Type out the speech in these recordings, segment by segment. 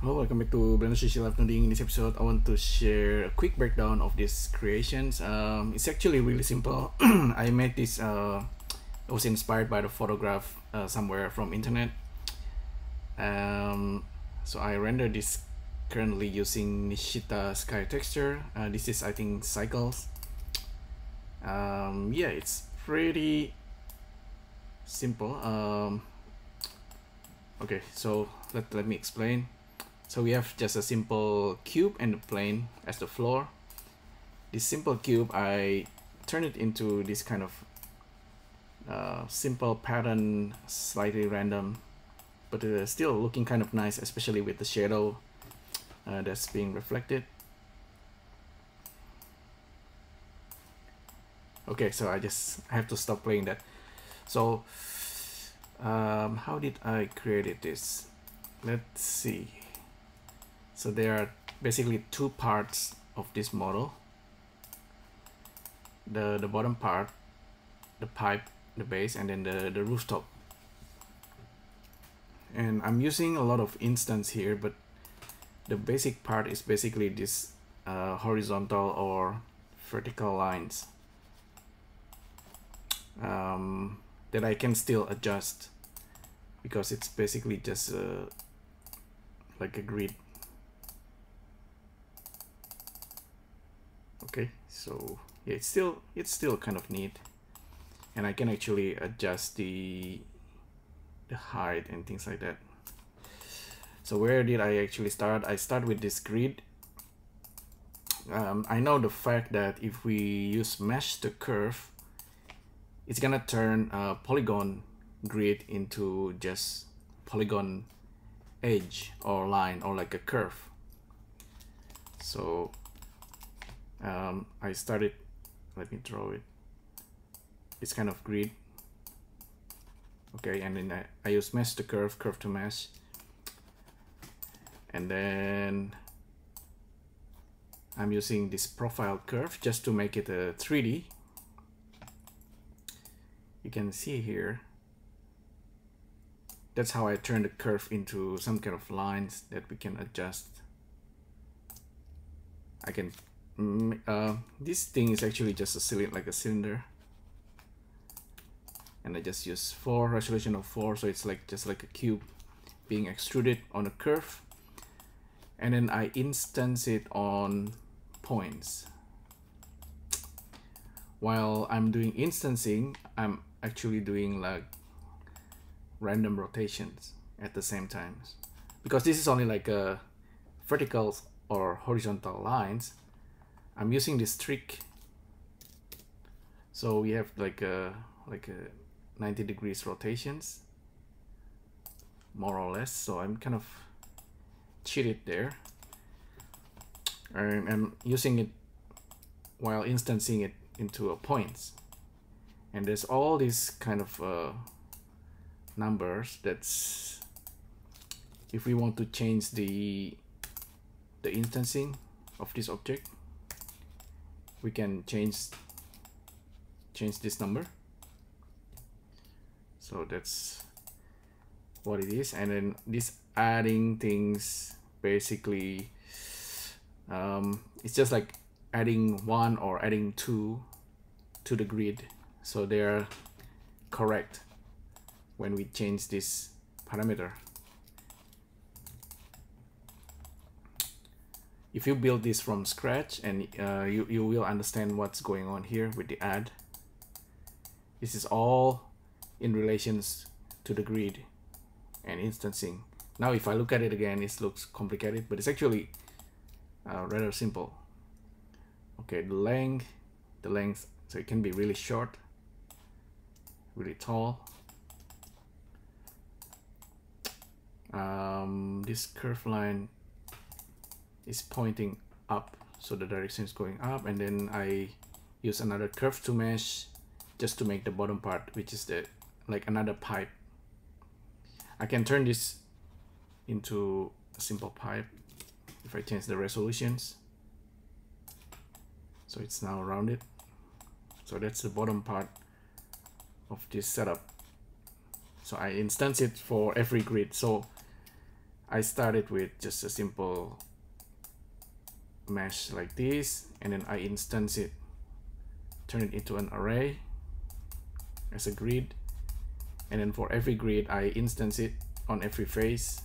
Hello, welcome back to Blender Sushi Live Noding. In this episode, I want to share a quick breakdown of these creations. Um, it's actually really simple. I made this, uh, it was inspired by the photograph uh, somewhere from internet. Um, so I rendered this currently using Nishita Sky Texture. Uh, this is, I think, Cycles. Um, yeah, it's pretty simple. Um, okay, so let, let me explain. So we have just a simple cube and a plane as the floor. This simple cube, I turn it into this kind of uh, simple pattern, slightly random, but uh, still looking kind of nice, especially with the shadow uh, that's being reflected. Okay, so I just have to stop playing that. So, um, how did I create this? Let's see. So there are basically two parts of this model. The, the bottom part, the pipe, the base, and then the, the rooftop. And I'm using a lot of instance here, but the basic part is basically this uh, horizontal or vertical lines um, that I can still adjust because it's basically just uh, like a grid okay so yeah it's still it's still kind of neat. And I can actually adjust the the height and things like that. So where did I actually start? I start with this grid. Um, I know the fact that if we use mesh to curve it's gonna turn a polygon grid into just polygon edge or line or like a curve. So um, I started let me draw it. It's kind of grid. Okay and then I, I use mesh to curve curve to mesh. And then I'm using this profile curve just to make it a 3D you can see here. That's how I turn the curve into some kind of lines that we can adjust. I can uh, this thing is actually just a cylinder like a cylinder. And I just use 4 resolution of 4 so it's like just like a cube being extruded on a curve. And then I instance it on points. While I'm doing instancing I'm actually doing like random rotations at the same time because this is only like a vertical or horizontal lines I'm using this trick. So we have like a like a 90 degrees rotations, more or less. So I'm kind of cheated there. And I'm using it while instancing it into a points. And there's all these kind of uh, numbers that's if we want to change the the instancing of this object we can change change this number. So that's what it is. And then this adding things basically um, it's just like adding one or adding two to the grid. So they're correct when we change this parameter if you build this from scratch and uh, you, you will understand what's going on here with the ad this is all in relations to the grid and instancing. Now if I look at it again it looks complicated but it's actually uh, rather simple. Okay the length the length so it can be really short really tall. Um, this curve line is pointing up so the direction is going up and then I use another curve to mesh just to make the bottom part which is the like another pipe. I can turn this into a simple pipe if I change the resolutions. So it's now rounded. So that's the bottom part of this setup. So I instance it for every grid. So I started with just a simple mesh like this and then I instance it. Turn it into an array as a grid. And then for every grid I instance it on every face.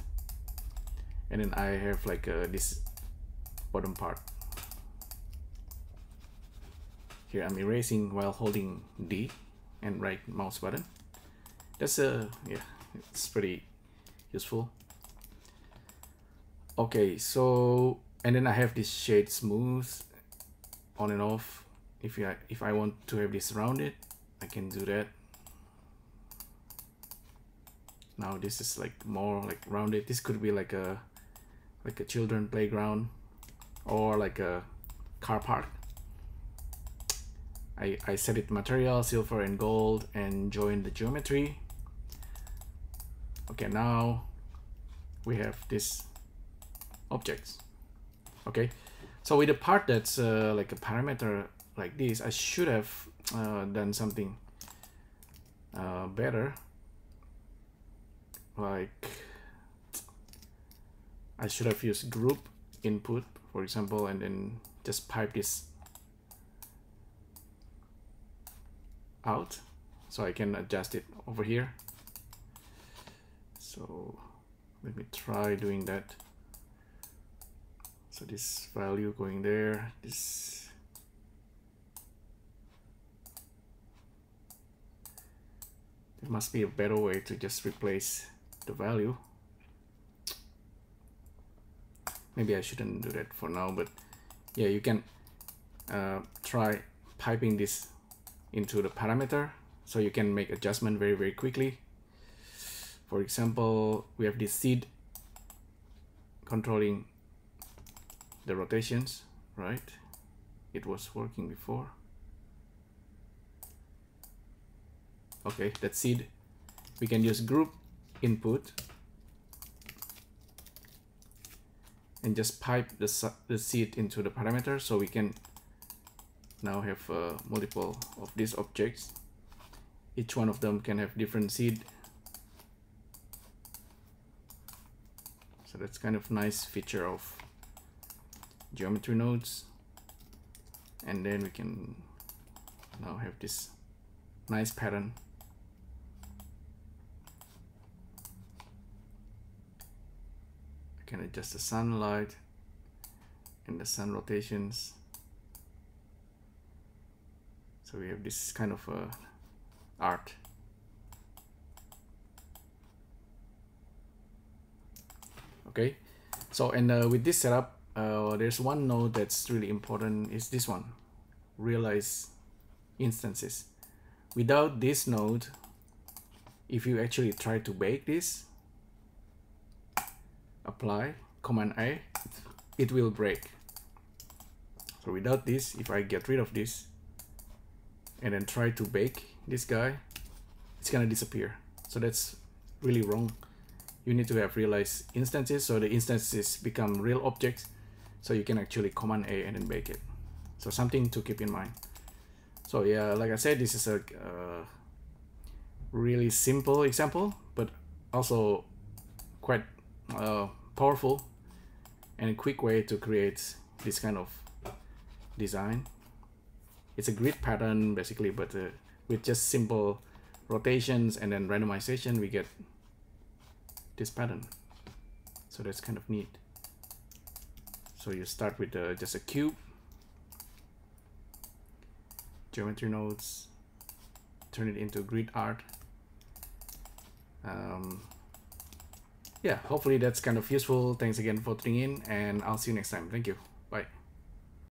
And then I have like uh, this bottom part. Here I'm erasing while holding D and right mouse button. That's a uh, yeah it's pretty useful. Okay so and then I have this shade smooth on and off. If I if I want to have this rounded I can do that. Now this is like more like rounded. This could be like a like a children playground or like a car park. I, I set it material silver and gold and join the geometry. Okay now we have this objects okay? So with the part that's uh, like a parameter like this I should have uh, done something uh, better. Like I should have used group input for example and then just pipe this out so I can adjust it over here. So let me try doing that so this value going there this there must be a better way to just replace the value. Maybe I shouldn't do that for now but yeah you can uh, try piping this into the parameter. So you can make adjustment very very quickly. For example we have this seed controlling the rotations right? It was working before. Okay that's seed. We can use group input and just pipe the, the seed into the parameter so we can now have uh, multiple of these objects. Each one of them can have different seed. So that's kind of nice feature of geometry nodes. And then we can now have this nice pattern. I can adjust the sunlight and the sun rotations. So we have this kind of uh, art okay. So and uh, with this setup uh, there's one node that's really important is this one. Realize instances. Without this node if you actually try to bake this apply command A it will break. So without this if I get rid of this and then try to bake this guy it's gonna disappear. So that's really wrong. You need to have realized instances so the instances become real objects so you can actually command A and then bake it so something to keep in mind so yeah like I said this is a uh, really simple example but also quite uh, powerful and a quick way to create this kind of design. It's a grid pattern basically, but uh, with just simple rotations and then randomization, we get this pattern. So that's kind of neat. So you start with uh, just a cube, geometry nodes, turn it into grid art. Um, yeah, hopefully that's kind of useful. Thanks again for tuning in and I'll see you next time. Thank you.